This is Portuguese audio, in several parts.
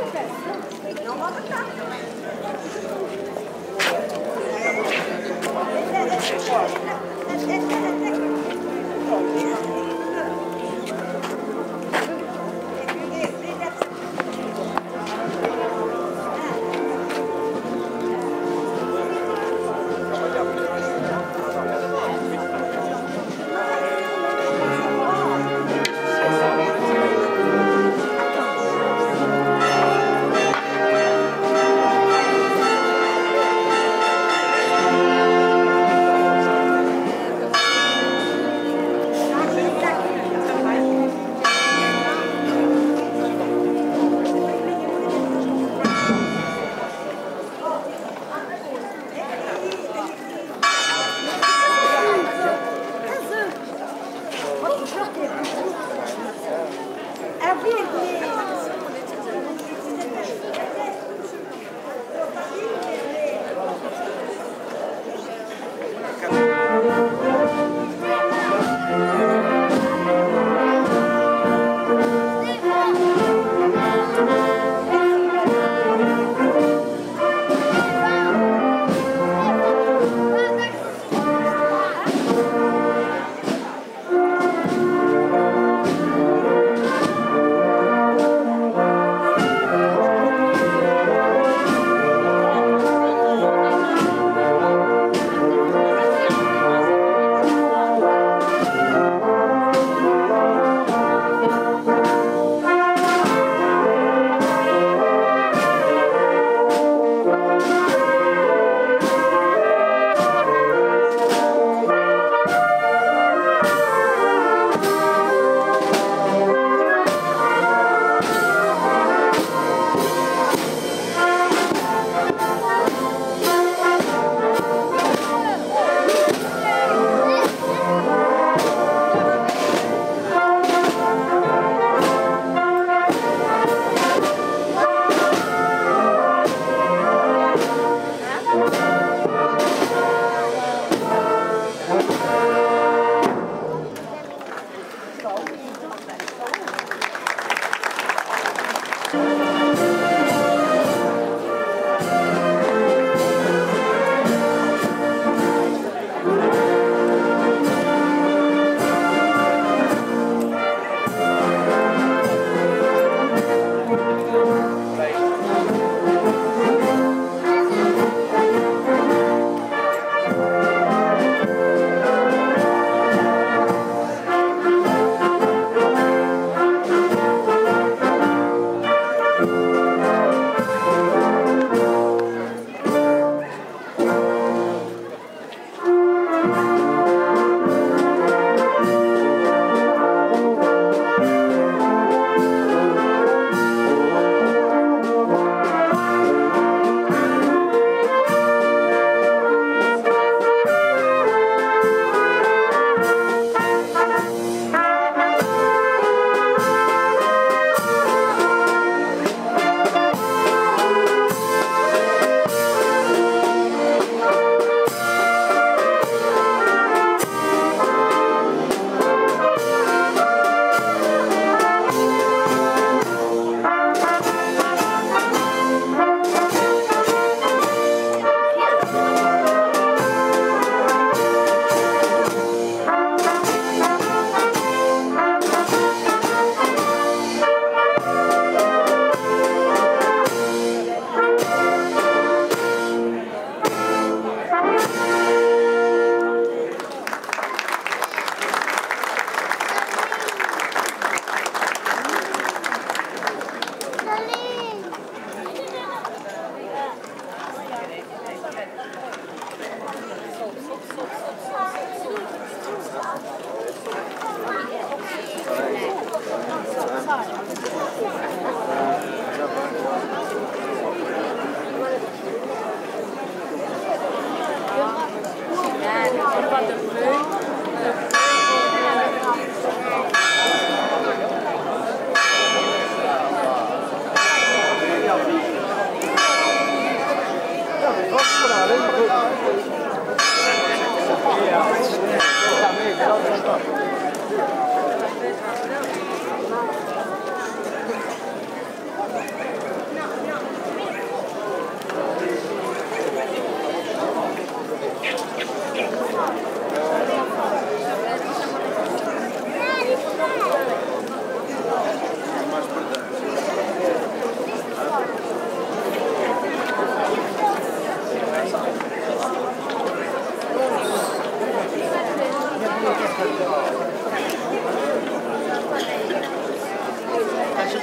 Não não, não. mais perdão.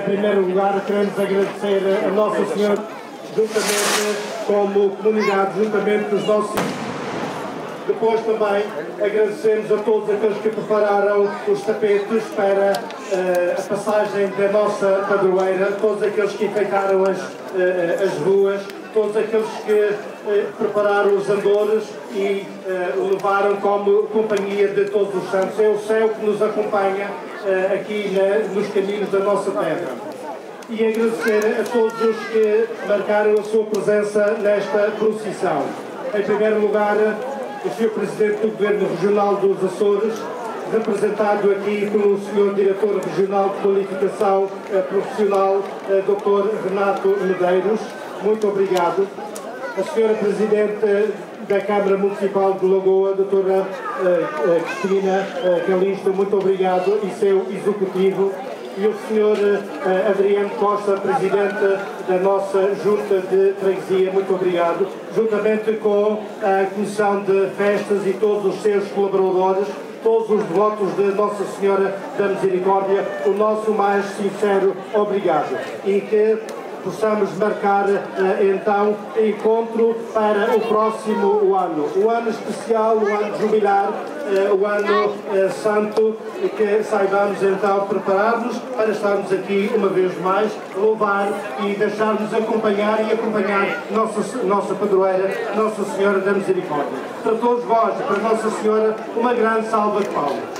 Em primeiro lugar, queremos agradecer a Nossa Senhora, juntamente como comunidade, juntamente com os nossos. Depois também agradecemos a todos aqueles que prepararam os tapetes para uh, a passagem da nossa padroeira, todos aqueles que enfeitaram as, uh, as ruas, todos aqueles que uh, prepararam os andores e levaram como companhia de todos os santos. É o céu que nos acompanha aqui na, nos caminhos da nossa terra. E agradecer a todos os que marcaram a sua presença nesta procissão. Em primeiro lugar, o Sr. Presidente do Governo Regional dos Açores, representado aqui pelo Sr. Diretor Regional de Qualificação uh, Profissional, eh, Dr. Renato Medeiros. Muito obrigado. A Sra. Presidente da Câmara Municipal de Lagoa, doutora uh, Cristina uh, Calisto, muito obrigado, e seu executivo, e o senhor Adriano Costa, presidente da nossa Junta de Freguesia, muito obrigado, juntamente com a Comissão de Festas e todos os seus colaboradores, todos os devotos de Nossa Senhora da Misericórdia, o nosso mais sincero obrigado. E que possamos marcar eh, então encontro para o próximo ano. O ano especial, o ano jubilar, eh, o ano eh, santo, que saibamos então preparar-nos para estarmos aqui uma vez mais, louvar e deixar-nos acompanhar e acompanhar nossa, nossa padroeira, Nossa Senhora da Misericórdia. Para todos vós, para Nossa Senhora, uma grande salva de palmas.